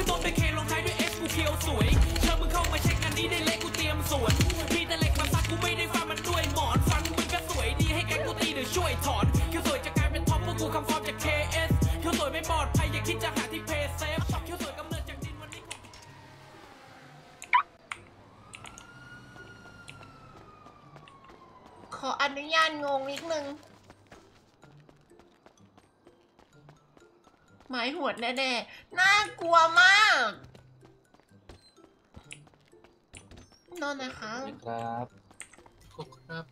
คือต้นด้วยเคลงท้ายด้วยเอสกูเคียวสวยเชิญมึงเข้ามาเช็คงานนี้ได้เล็กกูเตรียมสวน มีแต่เหล็กมาซักกูไม่ได้ฟันมันด้วยหมอนฟันมึงก็สวยดีให้แกกูตีเดี๋ยวช่วยถอนคิวสวยจะกลายเป็นท็อปพวกกูคำฟอร์มจาก KS คิวสวยไม่ปลอดภัยอย่าคิดจะหาที่เพย์เซฟคิวสวยกำเนิดจากดินวันนี้ขออนุญาตงงนิดนึง หมายหวดแน่ๆ น่ากลัวมาก นอนนะคะครับขอบคุณครับ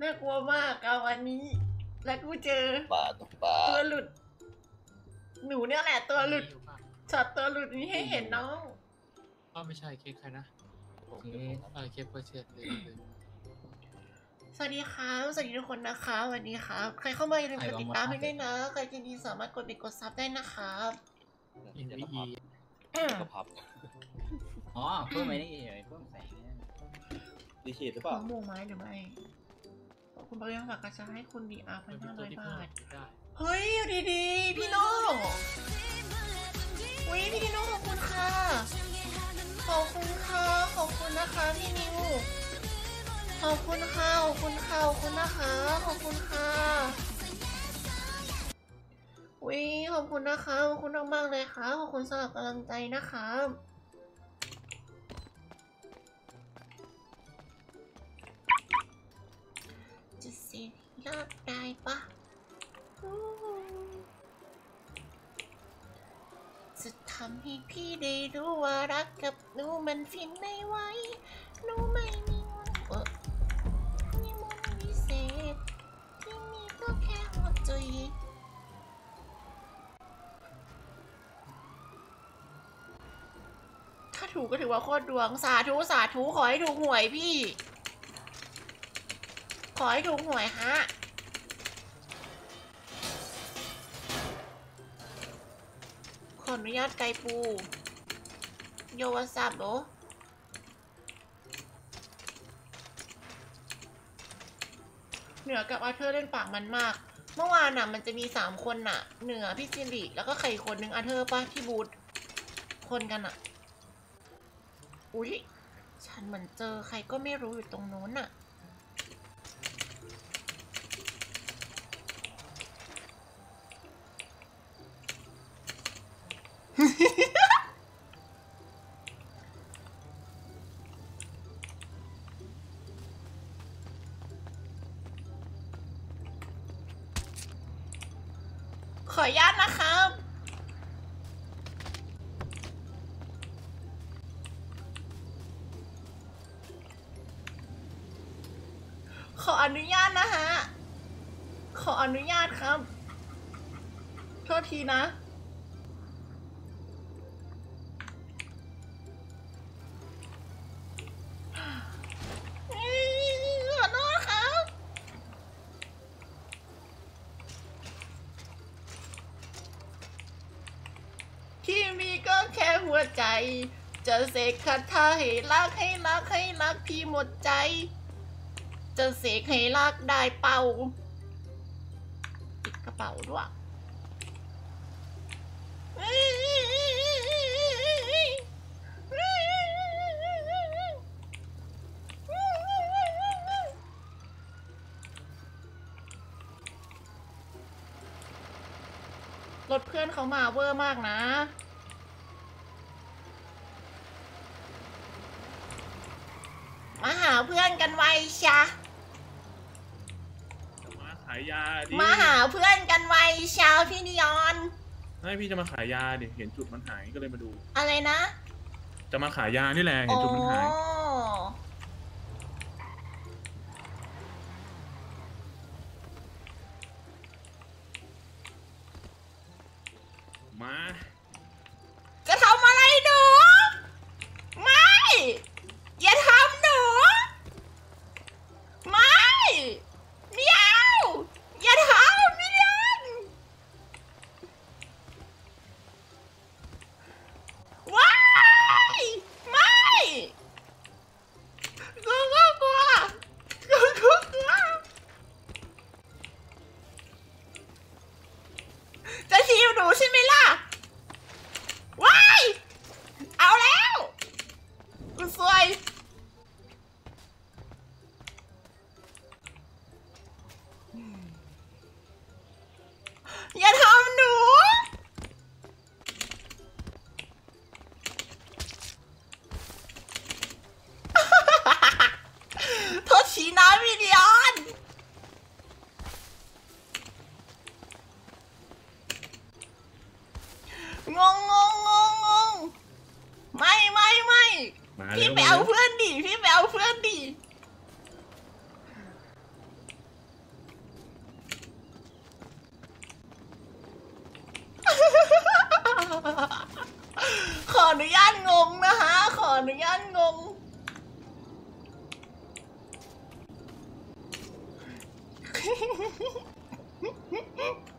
น่ากลัวมากเอาวันนี้ แล้วกูเจอป่าตกป่าตัวหลุด หนูเนี่ยแหละตัวหลุดอยู่ป่ะช็อตตัวหลุดนี้ให้เห็นน้องอ้าวไม่ใช่เค้กใครนะ ผมเออเค้กเปอร์เชียเลยเลย สวัสดีครับสวัสดีทุกคนนะคะสวัสดีครับ ใครเข้ามาอย่าลืมกดติดตามให้ด้วยนะ ใครจะดีสามารถกดไปกดซับได้นะครับอินวีกระพับอ๋อเพิ่มไอ้นี่ไอ้เพิ่มแสงเนี่ยดีฉีดหรือขเปล่าองหมู่ไม้หรือไม่ขอบคุณบางอย่างฝากกระชาให้คุณ VR พันห้าร้อยบาทได้เฮ้ยอยู่ดีๆ พี่โน่อุ้ยพี่โน่ขอบคุณค่ะ ขอบคุณค่ะ ขอบคุณนะคะพี่นิว ขอบคุณค่ะขอบคุณค่ะขอบคุณนะคะ ขอบคุณค่ะอุ้ยขอบคุณนะคะ ขอบคุณมากๆเลยค่ะ ขอบคุณสำหรับกำลังใจนะคะจะเสียเลิกได้ปะจะทำให้พี่ได้รู้ว่ารักกับหนูมันฟินไม่ไหว ค่หัวใจถ้าถูกก็ถือว่าโคตรดวงสาธุสาธุขอให้ถูกหวยพี่ ขอให้ถูกหวยฮะขออนุญาตไกปู โยวาซับโอเหนือกับอาเธอร์เล่นปากมันมาก เมื่อวานน่ะ มันจะมีสามคนน่ะ เหนือพี่ซิริแล้วก็ใครอีกคนนึงอาเธอร์ปะที่บูธคนกันอะ อุ๊ย ฉันเหมือนเจอใครก็ไม่รู้อยู่ตรงโน้นน่ะ ออนุญาตนะครับ ขออนุญาตนะฮะ ขออนุญาตครับ โทษทีนะ หัวใจ จะเสกคาถาให้รักให้รักให้รักพี่หมดใจ จะเสกให้รักได้เป่าติดกระเป๋าด้วยรถเพื่อนเขามาเวอร์มากนะ มาหาเพื่อนกันไวชะมาขายยาดิมาหาเพื่อนกันไวชาวพี่นิยอนให้พี่จะมาขายยาดิเห็นจุดมันหายก็เลยมาดู อะไรนะ จะมาขายยานี่แหละเห็นจุดมันหาย อ๋อ Sabi niya, anong... Hehehehe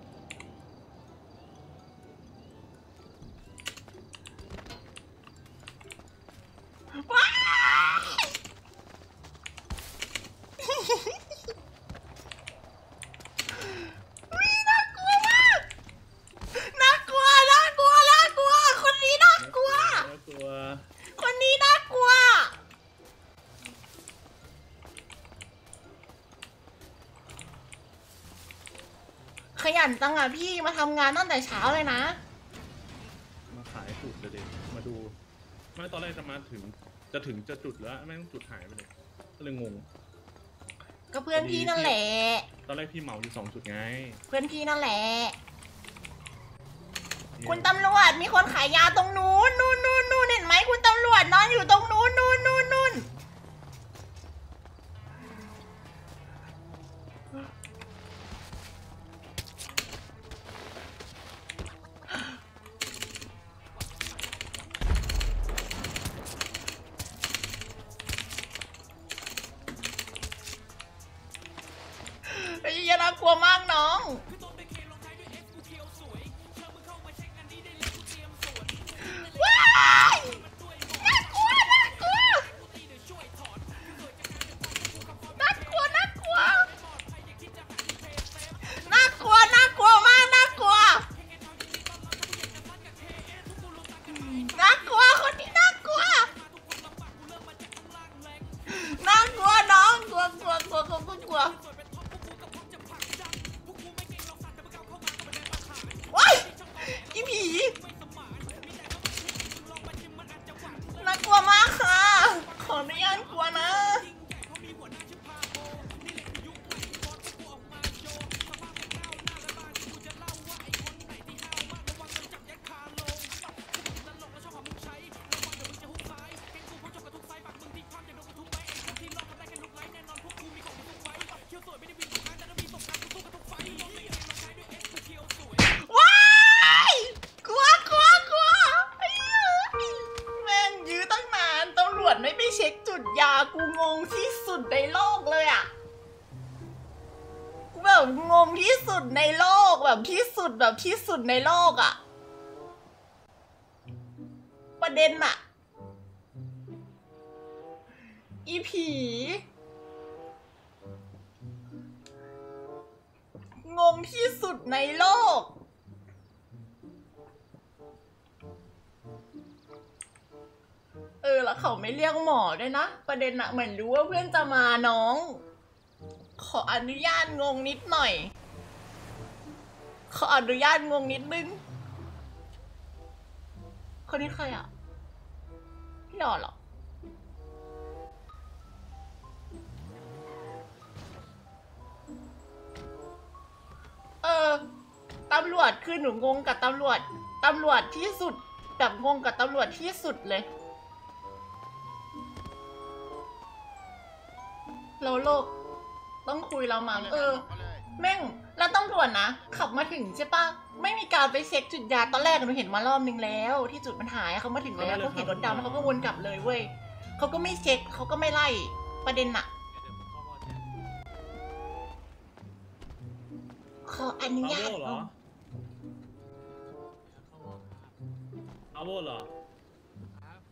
ยันจังอะพี่มาทำงานตั้งแต่เช้าเลยนะ มาขายจุดเลยดิมาดูไม่ตอนแรกจะมาถึง จะถึงจะจุดแล้วแม่งจุดหายไปเลยก็เลยงง ก็เพื่อนพี่นั่นแหละ ตอนแรกพี่เหมาอยู่สองจุดไง เพื่อนพี่นั่นแหละ คุณตำรวจมีคนขายยาตรงนู้นนู่นนู่นนู่นเห็นไหมคุณตำรวจนอนอยู่ตรงนู้นนู่นนู่นนู่น แบบที่สุดแบบที่สุดในโลกอะประเด็นอะอีผี งงที่สุดในโลก เออ แล้วเขาไม่เรียกหมอด้วยนะ ประเด็นอะเหมือนรู้ว่าเพื่อนจะมาน้อง ขออนุญาตงงนิดหน่อย ขออนุญาตงงนิดนึง คนนี้ใครอะ พี่หล่อเหรอ เออ ตำรวจคือหนูงงกับตำรวจ ตำรวจที่สุด แบบงงกับตำรวจที่สุดเลยเราโลก ต้องคุยเรามาเออ แม่ง แล้วตำรวจนะ ขับมาถึงใช่ปะไม่มีการไปเช็คจุดยาตอนแรกหนูเห็นมารอบนึงแล้ว ที่จุดมันหายเขามาถึงแล้วเขาเห็นรถดำแล้วเขาก็วนกลับเลยเว้ยเขาก็ไม่เช็คเขาก็ไม่ไล่ประเด็นอะขออนุเอาญาตโบเหรอเอาโบเหรอ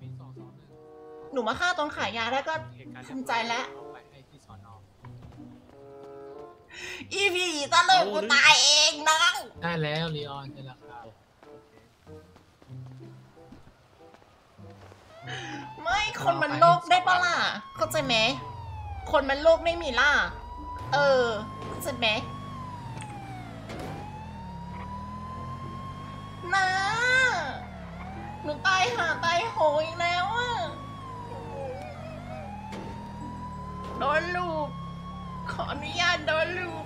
มีสองสองหนึ่งหนูมาฆ่าตอนขายยาแล้วก็เหตุการณ์ทำใจแล้ว อีพีตะเลิกกูตายเองน้องได้แล้วลีออนใช่แล้วครับไม่คนมันโลกได้ปะล่ะเข้าใจไหมคนมันโลกไม่มีล่ะ เออเข้าใจไหมนะหนูตายหาตายโหยอีกแล้วอะโดนลูก ขออนุญาตโดนลูก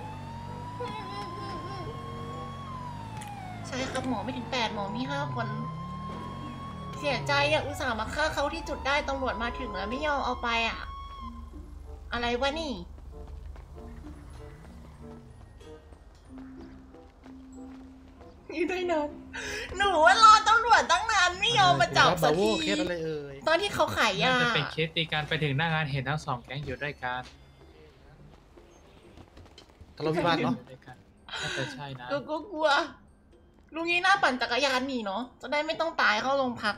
ใช่ครับหมอไม่ถึงแปดหมอมีห้าคน เสียใจอะอุตส่าห์มาฆ่าเขาที่จุดได้ตำรวจมาถึงแล้วไม่ยอมเอาไปอะอะไรวะนี่อยู่ได้นานหนูว่ารอตำรวจตั้งนานไม่ยอมมาจับสักทีเคสอะไรเอ่ยตอนที่เขาขายยาน่าจะเป็นเคสตีกันไปถึงหน้างานเห็นทั้งสองแก๊งอยู่ด้วยกัน ทะเลาะวิวาทเนาะอยู่ด้วยกันน่าจะใช่นะก็กลัวลุงนี้น่าปั่นจักรยานหนีเนาะจะได้ไม่ต้องตายเข้าโรงพัก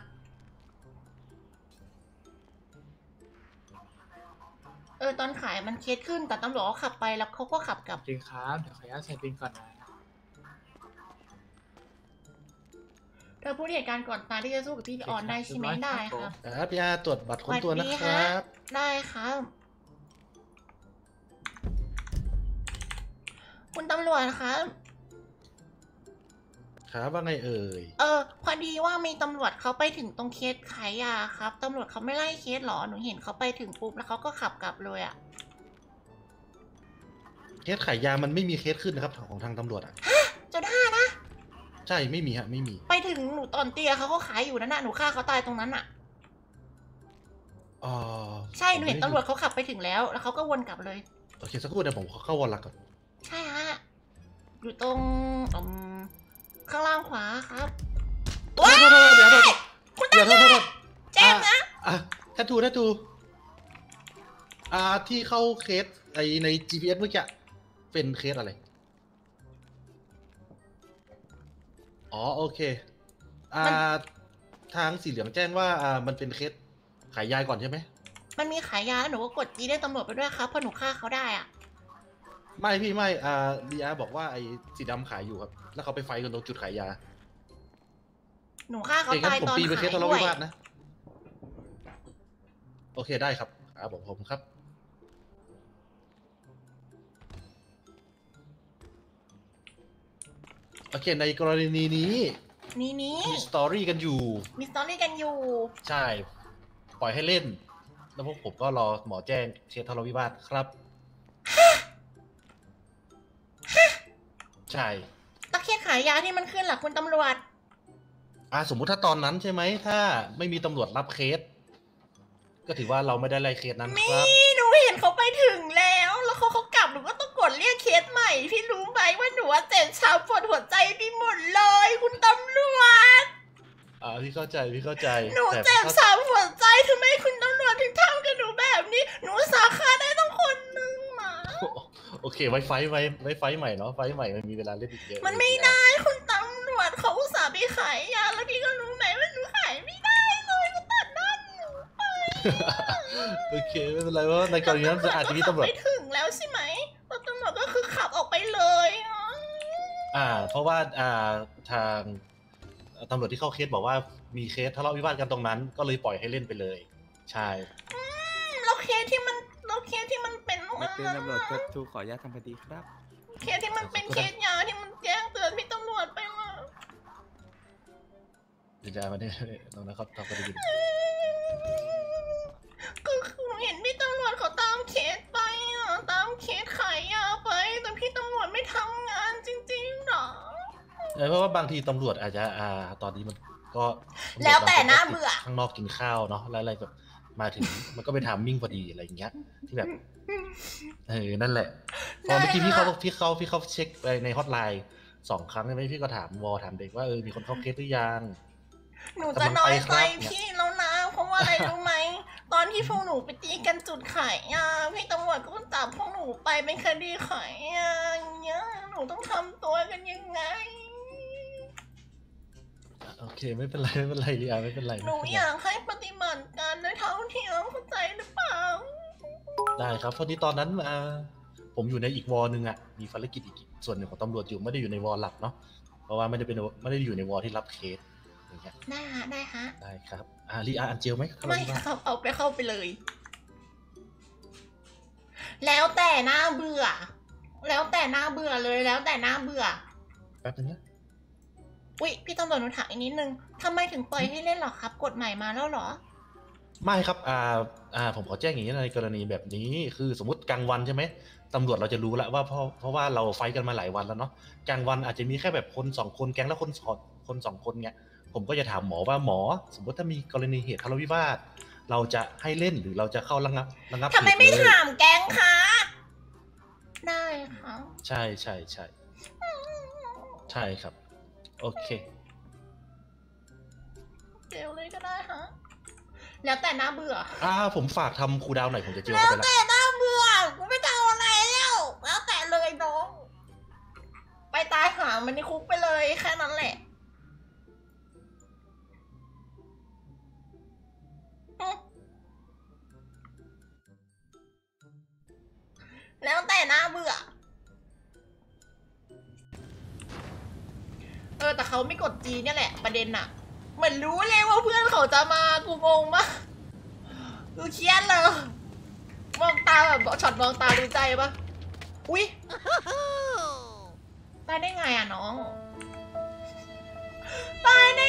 เออตอนขายมันเคสขึ้นแต่ตำรวจเขาขับไปแล้วเขาก็ขับกลับ จริงครับ เดี๋ยวขออนุญาตใส่บินก่อนนะเธอพูดเหตุการณ์ก่อนตายที่จะสู้กับพี่ออนได้ใช่ไหมได้ครับครับพี่อาตรวจบัตรคนตัวนะครับ ได้ครับ คุณตำรวจครับครับว่าไงเอ่ย เออ พอดีว่ามีตำรวจเขาไปถึงตรงเคสขายยาครับ ตำรวจเขาไม่ไล่เคสหรอ หนูเห็นเขาไปถึงปุ๊บแล้วเขาก็ขับกลับเลยอะเคสขายยามันไม่มีเคสขึ้นนะครับของทางตำรวจอะจนห้านะ ใช่ไม่มีฮะไม่มี ไปถึงหนูตอนเตียเขาก็ขายอยู่นั่นน่ะ หนูฆ่าเขาตายตรงนั้นน่ะอ๋อใช่ หนูเห็นตำรวจเขาขับไปถึงแล้ว แล้วเขาก็วนกลับเลย โอเคสักครู่เดี๋ยวผมเข้าวอลลักก่อนใช่ฮะ อยู่ตรงอืมข้างล่างขวาครับโทษโทษโทษเดี๋ยวโทษคุณเดี๋ยวโทษโทษโทษแจ้งนะอะแททูแททูอ่าที่เข้าเคสไอใน GPS เมื่อกี้เป็นเคสอะไร อ๋อโอเค อ่า ทางสีเหลืองแจ้งว่าอ่ามันเป็นเคสขายยาก่อนใช่ไหมมันมีขายยาแล้วหนูก็กดจีได้ตำรวจไปด้วยครับเพราะหนูฆ่าเขาได้อะ ไม่พี่ไม่อ่าดีอาบอกว่าไอ้สีดำขายอยู่ครับ แล้วเขาไปไฟท์กันตรงจุดขายยาหนูฆ่าเขาเองงั้ตายนผมตอนตีเป็นเคขาสยทะเลาะด้วยวิวาทนะ โอเคได้ครับครับผมผมครับ โอเคในกรณีนี้นี่นี้มีสตอรี่กันอยู่ มีสตอรี่กันอยู่ ใช่ ปล่อยให้เล่น แล้วพวกผมก็รอหมอแจ้งเคสทะเลาะวิวาทครับ ใช่ตะเคียนขายยาที่มันขึ้นหลักคุณตำรวจ อ่าสมมุติถ้าตอนนั้นใช่ไหมถ้าไม่มีตำรวจรับเคส ก็ถือว่าเราไม่ได้ไล่เคสนั้นมีครับ หนูเห็นเขาไปถึงแล้ว แล้วเขาเขากลับหนูก็ต้องกดเรียกเคสใหม่ พี่รู้ไหมว่าหนูว่าเจ็บช้ำปวดหัวใจไปหมดเลย คุณตำรวจ อ่าพี่เข้าใจพี่เข้าใจหนูแต่เจ็บถ้าช้ำหัวใจทำไมคุณตำรวจถึงทำกับหนูแบบนี้ หนูสาขาได้ เค ไว้ไฟท์ไว้ไว้ไฟท์ใหม่เนาะไฟท์ใหม่มันมีเวลาเล่นอีกเยอะมันไม่ได้คุณตำรวจเขาอุตส่าห์ไปขายยาแล้วพี่ก็รู้ไหมว่าหนูขายไม่ได้เลยเขาตัดหน้าหนูไปโอเคไม่เป็นไรเพราะว่าในกรณีนั้นอาจจะมีตำรวจไปถึงแล้วใช่ไหมแล้วตำรวจก็คือขับออกไปเลยอะอ่า เพราะว่าอ่าทางตำรวจที่เข้าเคสบอกว่ามีเคสทะเลาะวิวาทกันตรงนั้น ก็เลยปล่อยให้เล่นไปเลย ใช่แล้วเคสที่มันแล้วเคสที่มัน เป็นนักเรียนตำรวจก็ทูขออนุญาตทำคดีครับ เคสที่มันเป็นเคสยาที่มันแจ้งเตือนพี่ตำรวจไปว่าเดี๋ยวจะมาเนี่ยน้องนะครับทำคดีอยู่ก็คือเห็นพี่ตำรวจเขาตามเคสไปอะตามเคสขายยาไป แต่พี่ตำรวจไม่ทำงานจริงๆหรอเออเพราะว่าบางทีตำรวจอาจจะอ่าตอนนี้มันก็ำรจแล้วแต่บงคน่าก็ติดเบื่อข้างนอกกินข้าวเนาะแล้วอะไรแบบ มาถึงมันก็ไปทามมิ่งพอดีอะไรอย่างเงี้ย ที่แบบเออนั่นแหละพอเมื่อกี้พี่เขาพี่เขาพี่เขาเช็คไปในฮอตไลน์สองครั้งใช่ไหมพี่ก็ถามวอถามเด็กว่าเออมีคนเข้าเคสหรือยังหนูจะน้อยใจกำลังไปครับพี่แล้วนะเพราะว่าอะไรรู้ไหมตอนที่พวกหนูไปตีกันจุดขายยาพี่ตำรวจก็จับพวกหนูไปเป็นคดีขายยาอย่างเงี้ยหนูต้องทำตัวกันยังไง โอเคไม่เป็นไรไม่เป็นไรลีอาไม่เป็นไรหนูไม่เป็นอไรยากให้ปฏิบัติการโดยเท่าเทียมเข้าใจหรือเปล่า ได้ครับเพราะที่ตอนนั้นอ่าผมอยู่ในอีกวอหนึ่งอะมีภารกิจอีกส่วนหนึ่งของตำรวจอยู่ไม่ได้อยู่ในวอหลักเนาะเพราะว่าไม่ได้เป็นไม่ได้อยู่ในวอที่รับเคสอย่างเงี้ยได้ฮะได้ฮะได้ครับอ่าลีอาอันเจลไหมครับไม่ครับเอาไปเข้าไปเลย แล้วแต่หน้าเบื่อ แล้วแต่หน้าเบื่อเลยแล้วแต่หน้าเบื่อแป๊บนึงนะ อุ๊ยพี่ตำรวจหนูถามอีกนิดนึงทำไมถึงปล่อยให้เล่นเหรอครับ กฎใหม่มาแล้วเหรอ ไม่ครับ อ่า อ่า ผมขอแจ้งอย่างนี้ในกรณีแบบนี้ คือสมมติกลางวันใช่ไหมตำรวจเราจะรู้แล้วว่าเพราะเพราะว่าเราไฟท์กันมาหลายวันแล้วเนาะ กลางวันอาจจะมีแค่แบบคนสองคนแก๊งแล้วคนสองคนสองคนเงี้ย ผมก็จะถามหมอว่าหมอ สมมติถ้ามีกรณีเหตุทะเลาะวิวาท เราจะให้เล่นหรือเราจะเข้าระงับระงับทำไมเหตุไม่เลยถามแก๊งคะ ได้ค่ะ ใช่ใช่ใช่ ใช่ครับ โอเค เจลเลยก็ได้ฮะ แล้วแต่น่าเบื่อ อ่า ผมฝากทำครูดาวหน่อย ผมจะเจียวแล้เข้าวไปละแต่น่าเบื่อ กูไม่จะเอาอะไรแล้ว แล้วแต่เลยน้อง ไปตายหามันในคุกไปเลยแค่นั้นแหละอืมแล้วแต่น่าเบื่อ ออแต่เขาไม่กดจีเนี่ยแหละประเด็นอะเหมือนรู้เลยว่าเพื่อนเขาจะมากูงงมากกูเครียดเลยมองตาแบบช็อตมองตาดูใจปะอุ๊ยตายได้ไงอะน้อง ตายได้